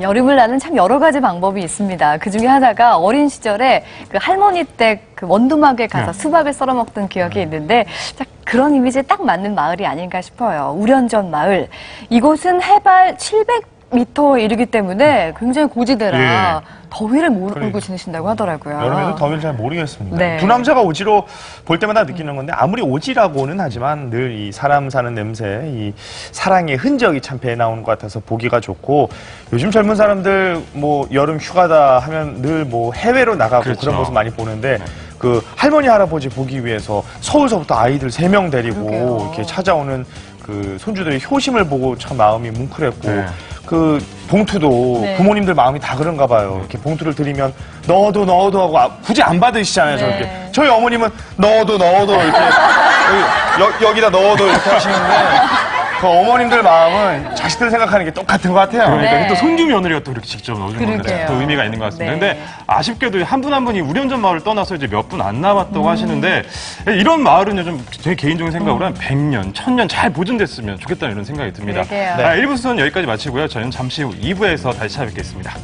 여름을 나는 참 여러 가지 방법이 있습니다. 그 중에 하나가 어린 시절에 그 할머니 댁 그 원두막에 가서 네. 수박을 썰어 먹던 기억이 있는데 자, 그런 이미지에 딱 맞는 마을이 아닌가 싶어요. 우련전 마을. 이곳은 해발 700m 이르기 때문에 굉장히 고지대라 더위를 모르고 그러니까. 지내신다고 하더라고요. 여름에도 더위를 잘 모르겠습니다. 네. 두 남자가 오지로 볼 때마다 느끼는 건데 아무리 오지라고는 하지만 늘 이 사람 사는 냄새, 이 사랑의 흔적이 참 배에 나오는 것 같아서 보기가 좋고 요즘 젊은 사람들 뭐 여름 휴가다 하면 늘 뭐 해외로 나가고 그 그렇죠. 런 모습 많이 보는데 그 할머니 할아버지 보기 위해서 서울서부터 아이들 세 명 데리고 그러게요. 이렇게 찾아오는 그 손주들의 효심을 보고 참 마음이 뭉클했고 네. 그 봉투도 네. 부모님들 마음이 다 그런가 봐요. 이렇게 봉투를 드리면 넣어도 넣어도 하고 아, 굳이 안 받으시잖아요. 네. 저렇게 저희 어머님은 넣어도 넣어도 이렇게 여기, 여, 기다 넣어도 이렇게 하시는데 그 어머님들 마음은 자식들 생각하는 게 똑같은 것 같아요. 그러니까 네. 또 손주 며느리가 또 이렇게 직접 넣어준 건데 그러게요. 또 의미가 있는 것 같습니다. 네. 근데 아쉽게도 한 분 한 분이 우련전 마을을 떠나서 이제 몇 분 안 남았다고 음. 하시는데 이런 마을은 요즘 제 개인적인 생각으로 한 100년, 1000년 잘 보존됐으면 좋겠다는 이런 생각이 듭니다. 그러게요. 아, 1부 수는 여기까지 마치고요. 저희는 잠시 후 2부에서 다시 찾아뵙겠습니다.